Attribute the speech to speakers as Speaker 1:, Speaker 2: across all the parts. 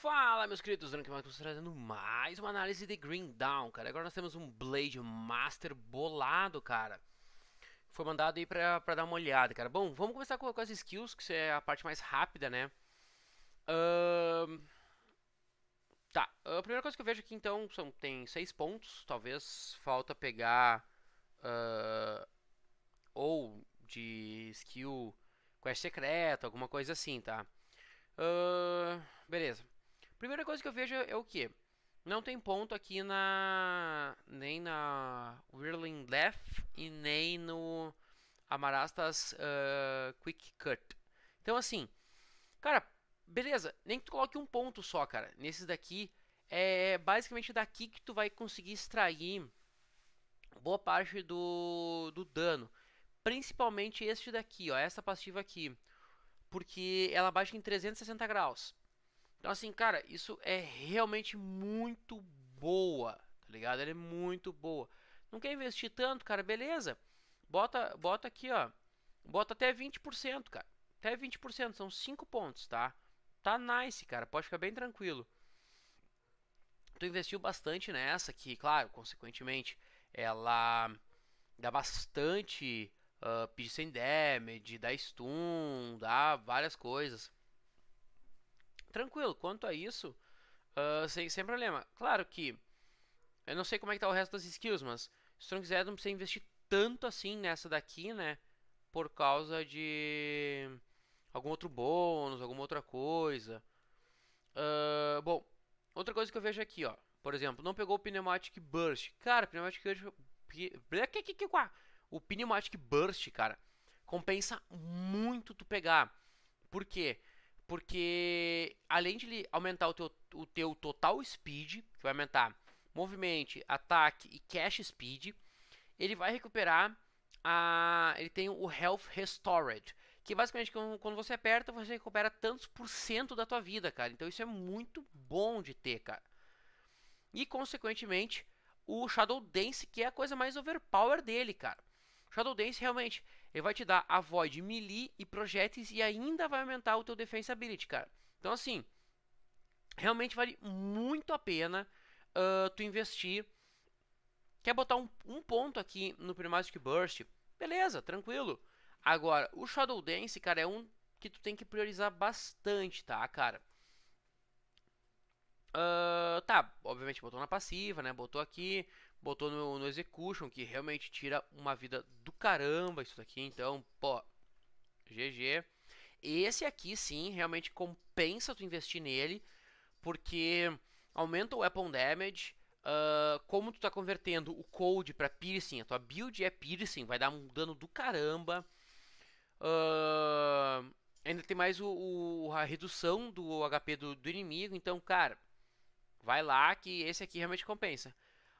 Speaker 1: Fala, meus queridos, Drank Marcos trazendo mais uma análise de Green Down, cara. Agora nós temos um Blade Master bolado, cara. Foi mandado aí pra, pra dar uma olhada, cara. Bom, vamos começar com, com as skills, que é a parte mais rápida, né? Uh... Tá, a primeira coisa que eu vejo aqui então são, tem seis pontos. Talvez falta pegar uh... ou de skill quest secreta, alguma coisa assim, tá? Uh... Beleza. Primeira coisa que eu vejo é o que? Não tem ponto aqui na nem na Whirling Left e nem no Amarastas uh, Quick Cut. Então assim, cara, beleza, nem que tu coloque um ponto só, cara. Nesses daqui é basicamente daqui que tu vai conseguir extrair boa parte do, do dano. Principalmente este daqui, ó, essa passiva aqui. Porque ela baixa em 360 graus. Então, assim, cara, isso é realmente muito boa, tá ligado? Ela é muito boa. Não quer investir tanto, cara? Beleza. Bota, bota aqui, ó. Bota até 20%, cara. Até 20%, são 5 pontos, tá? Tá nice, cara. Pode ficar bem tranquilo. Tu investiu bastante nessa, que, claro, consequentemente, ela dá bastante uh, pitch sem damage, dá stun, dá várias coisas tranquilo. Quanto a isso, uh, sem, sem problema. Claro que eu não sei como é que tá o resto das skills, mas se tu não quiser, não precisa investir tanto assim nessa daqui, né? Por causa de algum outro bônus, alguma outra coisa. Uh, bom, outra coisa que eu vejo aqui, ó. Por exemplo, não pegou o Pneumatic Burst. Cara, Pneumatic Burst... O Pneumatic Burst, cara, compensa muito tu pegar. Por quê? Porque além de aumentar o teu, o teu total speed, que vai aumentar movimento, ataque e cash speed, ele vai recuperar a, ele tem o health restored, que basicamente quando você aperta você recupera tantos por cento da tua vida, cara. Então isso é muito bom de ter, cara. E consequentemente o Shadow Dance, que é a coisa mais overpower dele, cara. Shadow Dance realmente ele vai te dar a void melee e projéteis e ainda vai aumentar o teu defense ability, cara. Então assim, realmente vale muito a pena uh, tu investir. Quer botar um, um ponto aqui no Primatic Burst? Beleza, tranquilo. Agora, o Shadow Dance, cara, é um que tu tem que priorizar bastante, tá, cara? Uh, tá, obviamente botou na passiva, né? Botou aqui, botou no, no, execution, que realmente tira uma vida do caramba isso daqui. Então, pô, GG. Esse aqui sim, realmente compensa tu investir nele, porque aumenta o weapon damage. Uh, como tu tá convertendo o code para piercing, a tua build é piercing, vai dar um dano do caramba. Uh, ainda tem mais o, o, a redução do HP do, do inimigo, então, cara, Vai lá que esse aqui realmente compensa.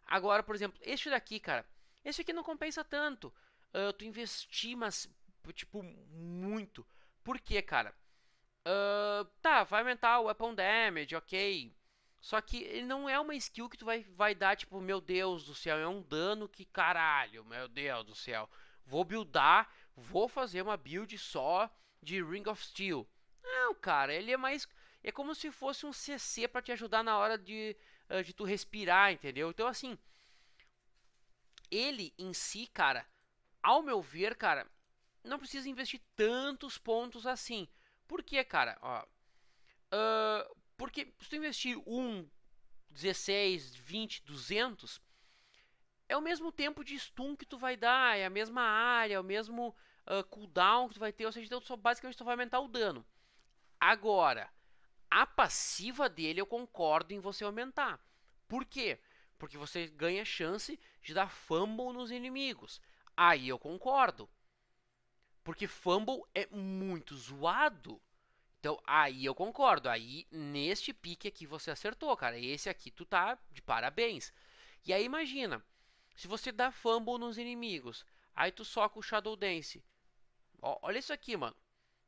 Speaker 1: Agora, por exemplo, este daqui, cara. Esse aqui não compensa tanto. Uh, tu investir, mas, tipo, muito. Por quê, cara? Uh, tá, vai aumentar o weapon damage, ok. Só que ele não é uma skill que tu vai, vai dar, tipo, meu Deus do céu, é um dano que caralho, meu Deus do céu. Vou buildar, vou fazer uma build só de Ring of Steel. Não, cara, ele é mais é como se fosse um CC para te ajudar na hora de, uh, de tu respirar, entendeu? Então, assim, ele em si, cara, ao meu ver, cara, não precisa investir tantos pontos assim. Por quê, cara? Ó, uh, porque se tu investir 1, 16, 20, 200, é o mesmo tempo de stun que tu vai dar, é a mesma área, é o mesmo uh, cooldown que tu vai ter, ou seja, então só, basicamente tu vai aumentar o dano. Agora, a passiva dele eu concordo em você aumentar. Por quê? Porque você ganha chance de dar fumble nos inimigos. Aí eu concordo. Porque fumble é muito zoado. Então aí eu concordo. Aí neste pique aqui você acertou, cara. Esse aqui tu tá de parabéns. E aí imagina, se você dá fumble nos inimigos, aí tu soca o Shadow Dance. Ó, olha isso aqui, mano.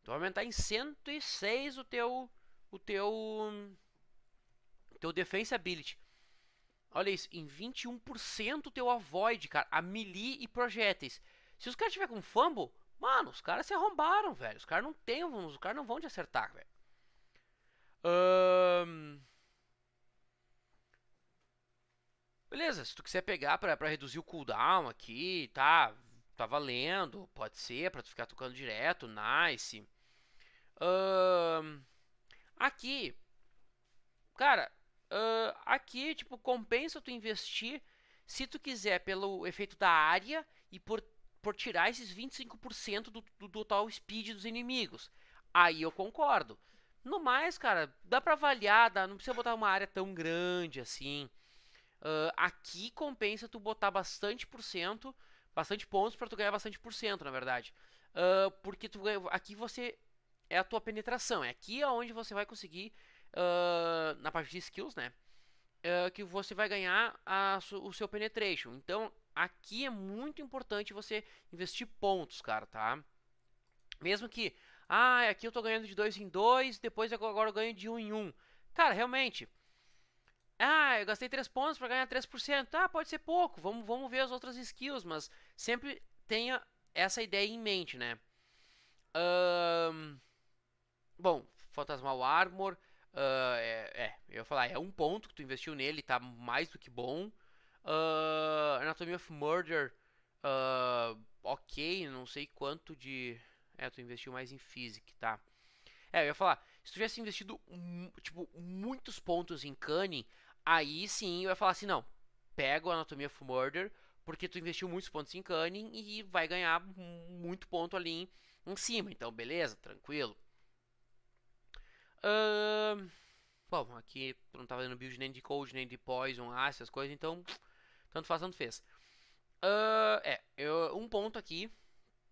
Speaker 1: Tu vai aumentar em 106 o teu o teu teu defense ability. Olha isso, em 21% o teu avoid, cara, a melee e projéteis. Se os caras tiver com fumble, mano, os caras se arrombaram, velho. Os caras não tem, os caras não vão te acertar, velho. Um... Beleza, se tu quiser pegar pra, pra reduzir o cooldown aqui, tá, tá valendo, pode ser, pra tu ficar tocando direto, nice. Um... Aqui, cara, uh, aqui, tipo, compensa tu investir se tu quiser pelo efeito da área e por, por tirar esses 25% do, do total speed dos inimigos. Aí eu concordo. No mais, cara, dá pra avaliar, dá, não precisa botar uma área tão grande assim. Uh, aqui compensa tu botar bastante por cento, bastante pontos para tu ganhar bastante por cento, na verdade. Uh, porque tu, aqui você é a tua penetração, é aqui aonde você vai conseguir uh, na parte de skills, né? Uh, que você vai ganhar a, o seu penetration. Então, aqui é muito importante você investir pontos, cara, tá? Mesmo que, ah, aqui eu tô ganhando de 2 em 2, depois agora eu ganho de 1 um em 1. Um. Cara, realmente, ah, eu gastei 3 pontos para ganhar 3%. Ah, pode ser pouco, vamos, vamos ver as outras skills, mas sempre tenha essa ideia em mente, né? Um, bom, Fantasmal Armor, Uh, é, é, eu ia falar, é um ponto que tu investiu nele, tá mais do que bom. Uh, Anatomy of Murder, uh, ok, não sei quanto de. É, tu investiu mais em Physic, tá? É, eu ia falar, se tu tivesse investido, tipo, muitos pontos em Cunning, aí sim eu ia falar assim, não, pega o Anatomy of Murder, porque tu investiu muitos pontos em Cunning e vai ganhar muito ponto ali em, em cima. Então, beleza, tranquilo. Uh, bom, aqui não estava dando build nem de cold, nem de poison, ah, essas coisas, então tanto faz, tanto fez. Uh, é, eu, um ponto aqui,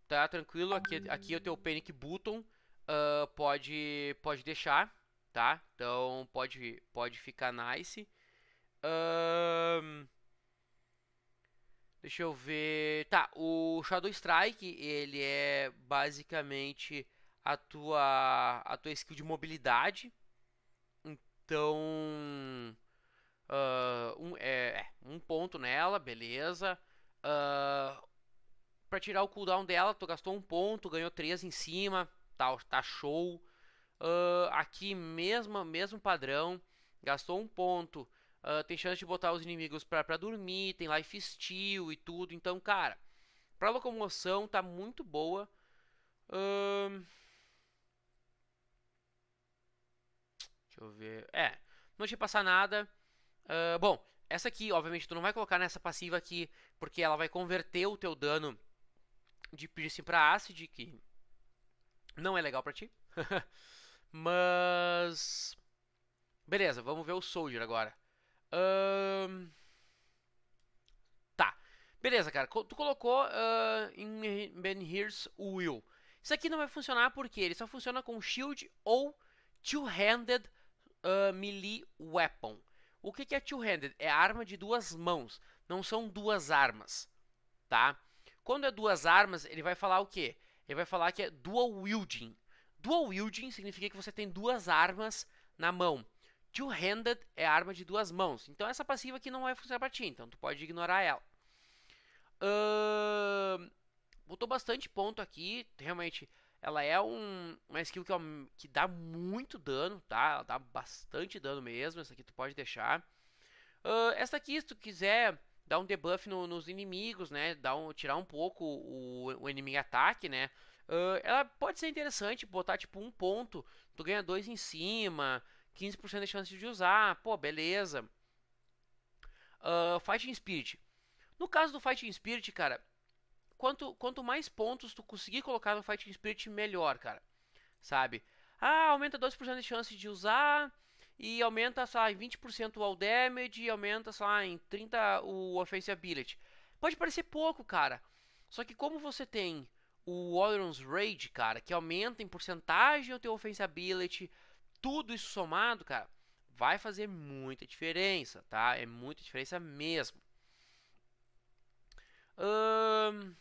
Speaker 1: tá tranquilo, aqui, aqui é o teu panic button, uh, pode, pode deixar, tá? Então pode, pode ficar nice. Uh, deixa eu ver, tá, o Shadow Strike, ele é basicamente a tua, a tua skill de mobilidade. Então, uh, um, é, é, um ponto nela, beleza. Uh, pra tirar o cooldown dela, tu gastou um ponto, ganhou três em cima, tá, tá show. Uh, aqui, mesmo, mesmo padrão, gastou um ponto. Uh, tem chance de botar os inimigos pra dormir, tem life steal e tudo. Então, cara, pra locomoção tá muito boa. Uh, Deixa eu ver. É, não te passar nada. Uh, bom, essa aqui, obviamente, tu não vai colocar nessa passiva aqui, porque ela vai converter o teu dano de piercing para acid, que não é legal pra ti. Mas... Beleza, vamos ver o Soldier agora. Um... Tá. Beleza, cara. Tu colocou uh, em Ben Here's Will. Isso aqui não vai funcionar porque ele só funciona com shield ou two-handed uh, melee weapon. O que, que é two-handed? É arma de duas mãos, não são duas armas, tá? Quando é duas armas, ele vai falar o quê? Ele vai falar que é dual wielding. Dual wielding significa que você tem duas armas na mão. Two-handed é arma de duas mãos. Então essa passiva aqui não vai funcionar para ti, então tu pode ignorar ela. Uh, botou bastante ponto aqui, realmente ela é um, uma skill que, que dá muito dano, tá? Ela dá bastante dano mesmo. Essa aqui tu pode deixar. Uh, essa aqui, se tu quiser dar um debuff no, nos inimigos, né? Dar um, tirar um pouco o, o inimigo ataque, né? Uh, ela pode ser interessante botar tipo um ponto, tu ganha dois em cima, 15% de chance de usar, pô, beleza. Uh, Fighting Spirit. No caso do Fighting Spirit, cara, quanto, quanto mais pontos tu conseguir colocar no Fighting Spirit, melhor, cara. Sabe? Ah, aumenta 2% de chance de usar e aumenta, lá, em 20% o all damage e aumenta, lá, em 30% o offensive ability. Pode parecer pouco, cara. Só que como você tem o Warrior's Rage, cara, que aumenta em porcentagem o teu offensive ability, tudo isso somado, cara, vai fazer muita diferença, tá? É muita diferença mesmo. Um...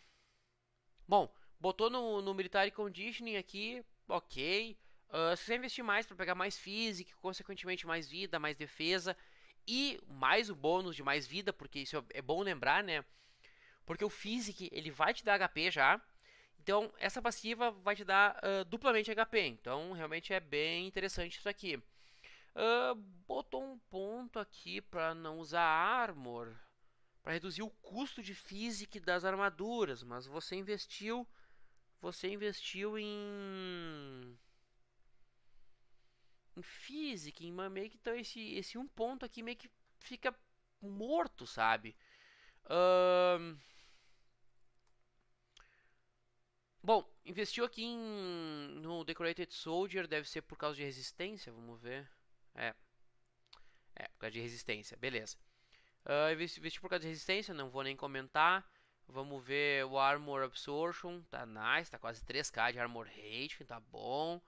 Speaker 1: Bom, botou no, no Military Conditioning aqui, ok. Uh, se você investir mais para pegar mais física, consequentemente mais vida, mais defesa e mais o bônus de mais vida, porque isso é bom lembrar, né? Porque o Physic ele vai te dar HP já, então essa passiva vai te dar uh, duplamente HP. Então realmente é bem interessante isso aqui. Uh, botou um ponto aqui para não usar armor, para reduzir o custo de física das armaduras, mas você investiu, você investiu em em física, em meio que então esse esse um ponto aqui meio que fica morto, sabe? Bom, investiu aqui em, no Decorated Soldier, deve ser por causa de resistência, vamos ver. É, é por causa de resistência, beleza. Uh, investiu por causa de resistência, não vou nem comentar. Vamos ver o Armor Absorption, tá nice, tá quase 3k de Armor Rating, tá bom.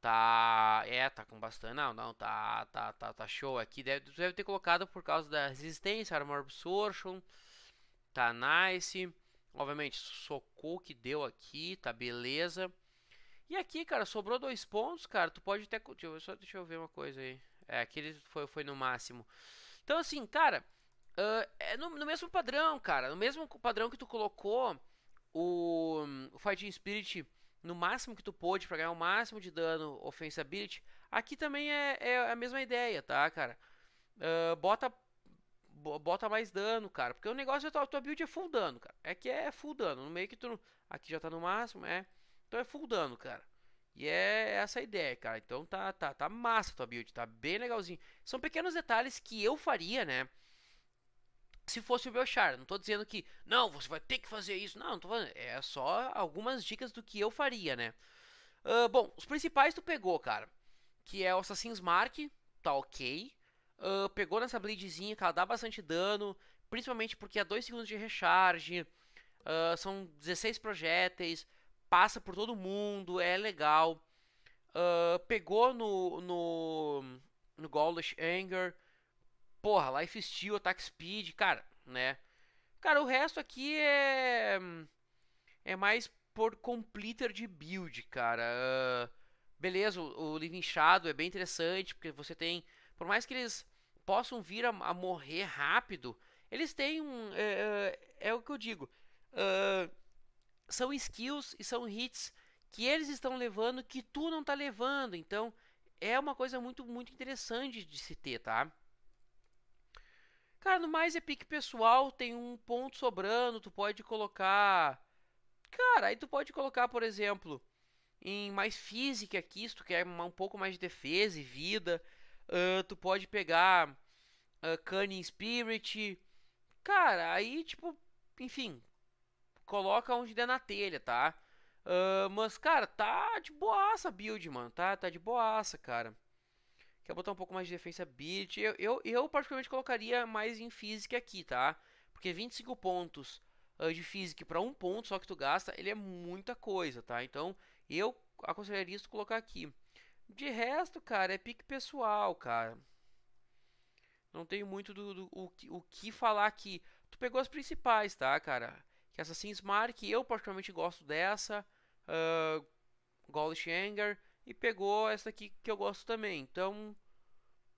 Speaker 1: Tá, é, tá com bastante, não, não, tá, tá, tá, tá show aqui. Deve, deve ter colocado por causa da resistência, Armor Absorption, tá nice. Obviamente, socou que deu aqui, tá beleza. E aqui, cara, sobrou dois pontos, cara. Tu pode até. Deixa eu, só deixa eu ver uma coisa aí. É, aqui ele foi, foi no máximo. Então, assim, cara, uh, é no, no, mesmo padrão, cara. No mesmo padrão que tu colocou o, o Fighting Spirit no máximo que tu pôde para ganhar o máximo de dano offensibility. Aqui também é, é a mesma ideia, tá, cara? Uh, bota bota mais dano, cara. Porque o negócio é tua, tua build é full dano, cara. É que é full dano. No meio que tu. Aqui já tá no máximo, é. Então é full dano, cara. E é essa a ideia, cara. Então tá, tá, tá massa a tua build, tá bem legalzinho. São pequenos detalhes que eu faria, né? Se fosse o Belchar. Não tô dizendo que, não, você vai ter que fazer isso. Não, não tô falando. É só algumas dicas do que eu faria, né? Uh, bom, os principais tu pegou, cara. Que é o Assassin's Mark, tá ok. Uh, pegou nessa bladezinha que ela dá bastante dano, principalmente porque é 2 segundos de recharge, uh, são 16 projéteis, passa por todo mundo, é legal. Uh, pegou no, no, no Gaulish Anger, porra, Life Steal, Attack Speed, cara, né? Cara, o resto aqui é é mais por completer de build, cara. Uh, beleza, o, o Living Shadow é bem interessante, porque você tem por mais que eles possam vir a, a morrer rápido, eles têm um. É, é, é o que eu digo. Uh, são skills e são hits que eles estão levando que tu não tá levando. Então é uma coisa muito, muito interessante de se ter, tá? Cara, no mais é pique pessoal, tem um ponto sobrando, tu pode colocar. Cara, aí tu pode colocar, por exemplo, em mais física aqui, se tu quer um pouco mais de defesa e vida. Uh, tu pode pegar uh, Cunning Spirit. Cara, aí, tipo, enfim, coloca onde der na telha, tá? Uh, mas, cara, tá de boaça a build, mano. Tá, tá de boaça, cara. Quer botar um pouco mais de defensa beat. Eu, eu, eu particularmente colocaria mais em física aqui, tá? Porque 25 pontos uh, de física para um ponto só que tu gasta, ele é muita coisa, tá? Então, eu aconselharia isso colocar aqui. De resto, cara, é pique pessoal, cara. Não tenho muito do, do o, o, que falar aqui. Tu pegou as principais, tá, cara? Que Assassin's Mark, eu particularmente gosto dessa. Uh, Gaulish Anger. E pegou essa aqui que eu gosto também. Então,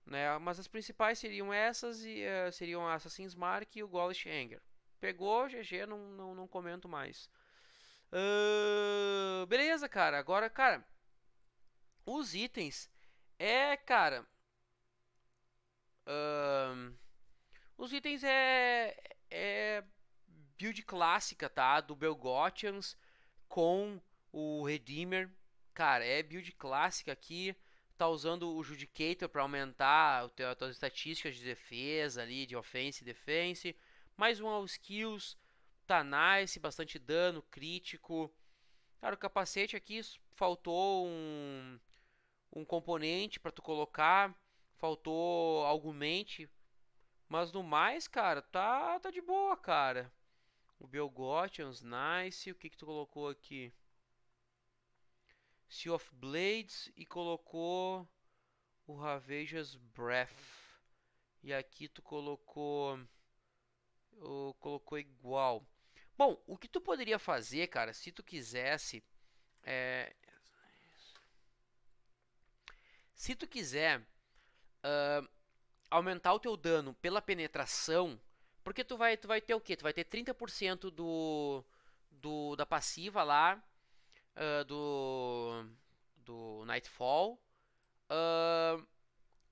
Speaker 1: né? Mas as principais seriam essas e uh, seriam Assassin's Mark e o Gaulish Anger. Pegou, GG, não, não, não comento mais. Uh, beleza, cara. Agora, cara, os itens é, cara. Um, os itens é, é build clássica, tá? Do Belgotians com o Redeemer. Cara, é build clássica aqui. Tá usando o Judicator para aumentar as tuas estatísticas de defesa ali, de offense e defense. Mais um all skills. Tá nice, bastante dano, crítico. Cara, o capacete aqui faltou um um componente para tu colocar, faltou argumente, mas no mais, cara, tá tá de boa, cara. O Belgotians, nice. O que que tu colocou aqui? Sea of Blades e colocou o Ravageous Breath. E aqui tu colocou o colocou igual. Bom, o que tu poderia fazer, cara, se tu quisesse é, se tu quiser uh, aumentar o teu dano pela penetração, porque tu vai, tu vai ter o que? Tu vai ter 30% do, do da passiva lá uh, do do Nightfall. Uh,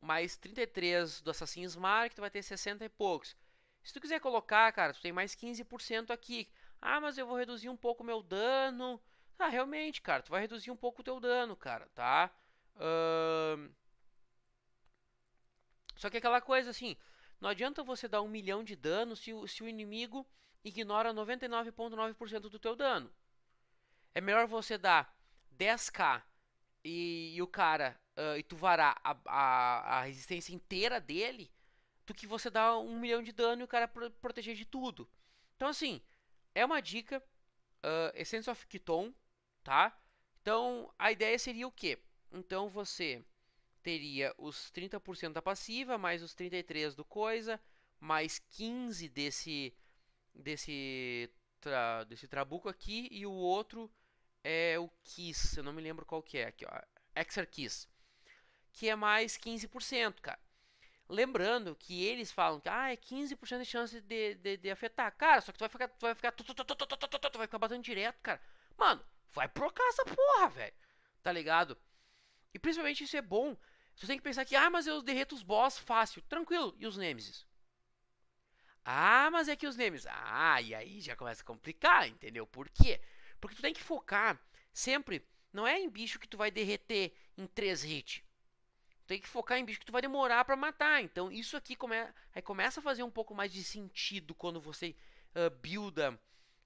Speaker 1: mais 33 do Assassin's Mark, tu vai ter 60 e poucos. Se tu quiser colocar, cara, tu tem mais 15% aqui. Ah, mas eu vou reduzir um pouco meu dano. Ah, realmente, cara, tu vai reduzir um pouco o teu dano, cara, tá? Uh... Só que aquela coisa assim, não adianta você dar um milhão de dano se o, se o inimigo ignora 99,9% do teu dano. É melhor você dar 10k e, e o cara uh, e tu varar a, a, a, resistência inteira dele do que você dar um milhão de dano e o cara pro, proteger de tudo. Então assim, é uma dica uh, Essence of Kiton, tá? Então a ideia seria o que? Então você teria os 30% da passiva, mais os 33 do coisa, mais 15 desse desse tra, desse trabuco aqui e o outro é o Kiss, eu não me lembro qual que é aqui, ó, Exer Kiss, que é mais 15%, cara. Lembrando que eles falam que ah, é 15% de chance de, de, de, afetar. Cara, só que tu vai ficar. Tu vai ficar. Tu, tu, tu, tu, vai ficar batendo direto, cara. Mano, vai procar essa porra, velho. Tá ligado? E principalmente isso é bom. Você tem que pensar que, ah, mas eu derreto os boss fácil. Tranquilo. E os Nemesis? Ah, mas é que os Nemesis. Ah, e aí já começa a complicar, entendeu? Por quê? Porque tu tem que focar sempre. Não é em bicho que tu vai derreter em 3 hits tem que focar em bicho que tu vai demorar para matar. Então isso aqui come, aí começa a fazer um pouco mais de sentido quando você uh, builda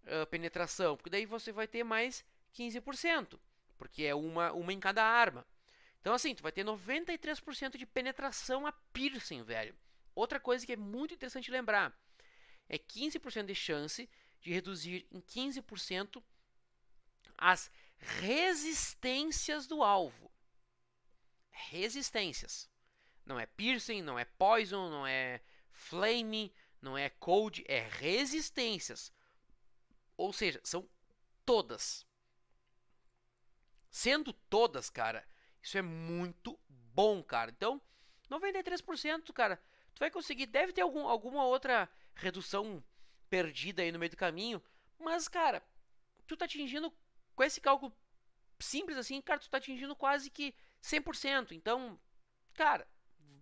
Speaker 1: uh, penetração, porque daí você vai ter mais 15%, porque é uma, uma em cada arma. Então assim, tu vai ter 93% de penetração a piercing, velho. Outra coisa que é muito interessante lembrar é 15% de chance de reduzir em 15% as resistências do alvo resistências. Não é piercing, não é poison, não é flame, não é cold, é resistências. Ou seja, são todas. Sendo todas, cara, isso é muito bom, cara. Então, 93%, cara, tu vai conseguir. Deve ter algum, alguma outra redução perdida aí no meio do caminho. Mas, cara, tu tá atingindo com esse cálculo simples assim, cara, tu tá atingindo quase que 100%. Então, cara,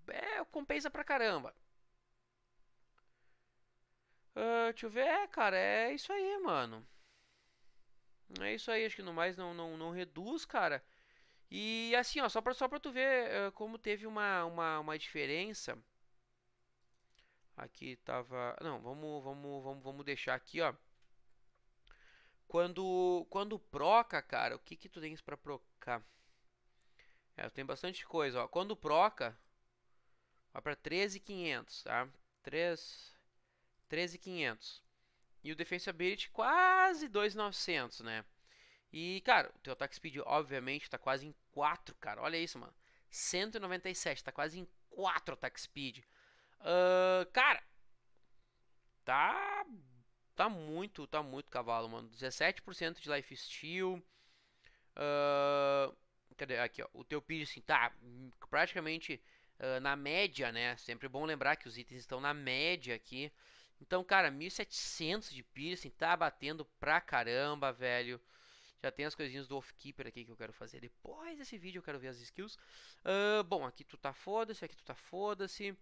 Speaker 1: é, compensa pra caramba. Uh, deixa eu ver, é, cara, é isso aí, mano. É isso aí, acho que no mais não, não, não reduz, cara. E assim, ó, só pra, só pra tu ver uh, como teve uma, uma, uma diferença. Aqui tava. Não, vamos, vamos, vamos, vamos deixar aqui, ó. Quando, quando proca, cara, o que que tu tens pra procar? É, tem bastante coisa, ó. Quando proca, vai pra 13,500, tá? 3, 13,500. E o Defensibility quase 2,900, né? E, cara, o teu attack speed, obviamente, tá quase em 4, cara. Olha isso, mano. 197, tá quase em 4 attack speed. Uh, cara, tá Tá muito, tá muito cavalo, mano. 17% de life steal. Uh, cadê? Aqui, ó. O teu piercing tá praticamente uh, na média, né? Sempre bom lembrar que os itens estão na média aqui. Então, cara, 1700 de piercing tá batendo pra caramba, velho. Já tem as coisinhas do Off-Keeper aqui que eu quero fazer depois desse vídeo. Eu quero ver as skills. Uh, bom, aqui tu tá foda-se, aqui tu tá foda-se.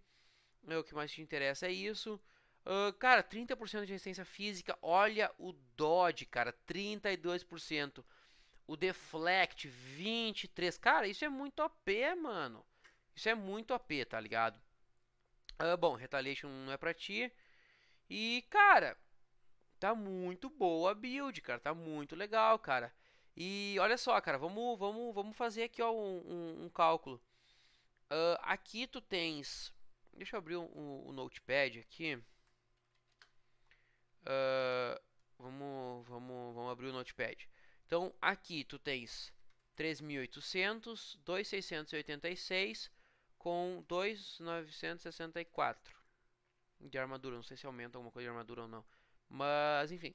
Speaker 1: O que mais te interessa é isso. Uh, cara, 30% de resistência física. Olha o Dodge, cara, 32%. O Deflect, 23%. Cara, isso é muito OP, mano. Isso é muito OP, tá ligado? Uh, bom, Retaliation não é pra ti. E, cara, tá muito boa a build, cara. Tá muito legal, cara. E olha só, cara, vamos, vamos, vamos fazer aqui ó, um, um, um cálculo. Uh, aqui tu tens. Deixa eu abrir o um, um, Notepad aqui. Uh, vamos, vamos, vamos abrir o Notepad. Então, aqui tu tens 3.800, 2.686 com 2.964 de armadura. Não sei se aumenta alguma coisa de armadura ou não. Mas, enfim.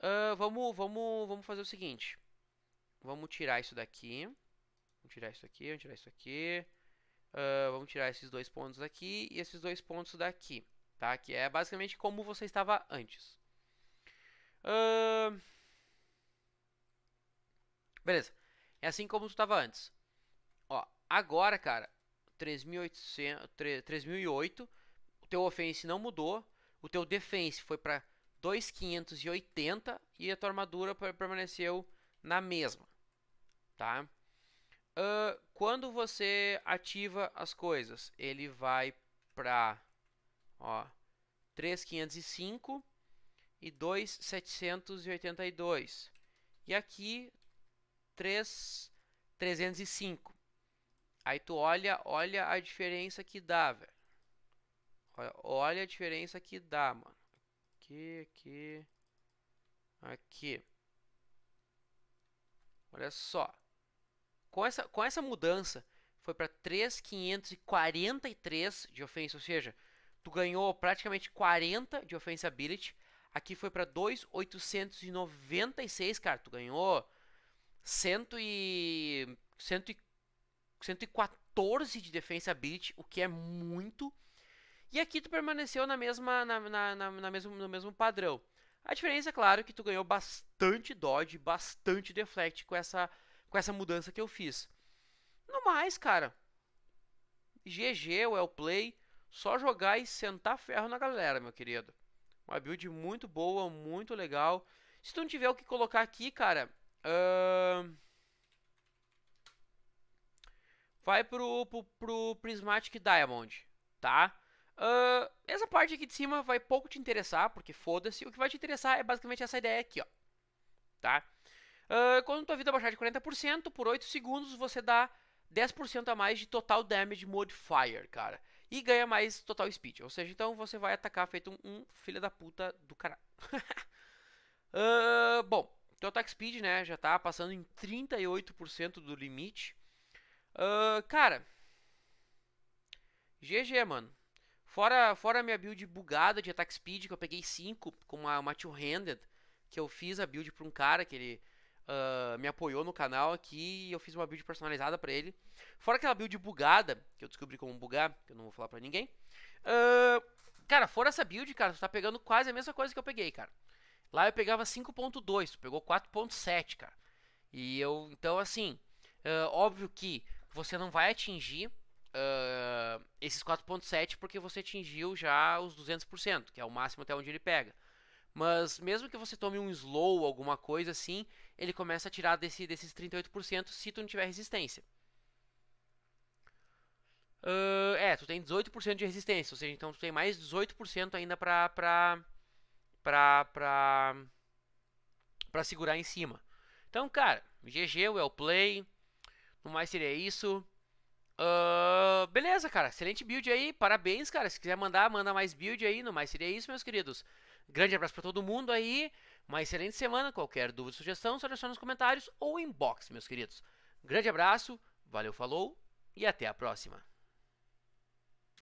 Speaker 1: Uh, vamos, vamos, vamos fazer o seguinte. Vamos tirar isso daqui. Vamos tirar isso aqui, vamos tirar isso aqui. Uh, vamos tirar esses dois pontos aqui e esses dois pontos daqui. Tá? Que é basicamente como você estava antes. Uh... Beleza. É assim como tu estava antes. Ó, agora, cara, 3.008. O teu offense não mudou. O teu defense foi para 2.580 e a tua armadura permaneceu na mesma, tá? Uh, quando você ativa as coisas, ele vai para ó 3.505 e 2.782 e aqui 3 305. Aí tu olha, olha a diferença que dá, velho. Olha a diferença que dá, mano. Aqui, aqui, aqui. Olha só. Com essa, com essa mudança, foi para 3,543 de ofensa, ou seja, tu ganhou praticamente 40 de offense ability. Aqui foi para 2,896, cara. Tu ganhou 100 e, 100 e, 114 de defense ability, o que é muito. E aqui tu permaneceu na mesma, na, na, na, na mesmo, no mesmo padrão. A diferença, é claro, que tu ganhou bastante dodge, bastante deflect com essa, com essa mudança que eu fiz. No mais, cara, GG, well play, só jogar e sentar ferro na galera, meu querido. Uma build muito boa, muito legal. Se tu não tiver o que colocar aqui, cara, uh... vai pro, pro, pro Prismatic Diamond, tá? Uh, essa parte aqui de cima vai pouco te interessar, porque foda-se. O que vai te interessar é basicamente essa ideia aqui, ó. Tá? Uh, quando tua vida baixar de 40%, por 8 segundos você dá 10% a mais de total damage modifier, cara. E ganha mais total speed. Ou seja, então você vai atacar feito um, um filho da puta do caralho. uh, bom, teu attack speed, né, já tá passando em 38% do limite. Uh, cara, GG, mano. Fora, fora minha build bugada de attack speed, que eu peguei 5 com uma, uma two-handed, que eu fiz a build pra um cara que ele uh, me apoiou no canal aqui e eu fiz uma build personalizada pra ele. Fora aquela build bugada, que eu descobri como bugar, que eu não vou falar pra ninguém. Uh, cara, fora essa build, cara, tu tá pegando quase a mesma coisa que eu peguei, cara. Lá eu pegava 5.2, tu pegou 4.7, cara. E eu, então assim, uh, óbvio que você não vai atingir uh, esses 4.7 porque você atingiu já os 200%, que é o máximo até onde ele pega. Mas mesmo que você tome um slow, alguma coisa assim, ele começa a tirar desse, desses 38% se tu não tiver resistência. Uh, é, tu tem 18% de resistência, ou seja, então tu tem mais 18% ainda pra, pra, pra, pra, pra segurar em cima. Então, cara, GG, well play, no mais seria isso. Uh, beleza, cara. Excelente build aí. Parabéns, cara. Se quiser mandar, manda mais build aí. No mais seria isso, meus queridos. Grande abraço para todo mundo aí. Uma excelente semana. Qualquer dúvida, sugestão, só deixar nos comentários ou inbox, meus queridos. Grande abraço. Valeu, falou e até a próxima.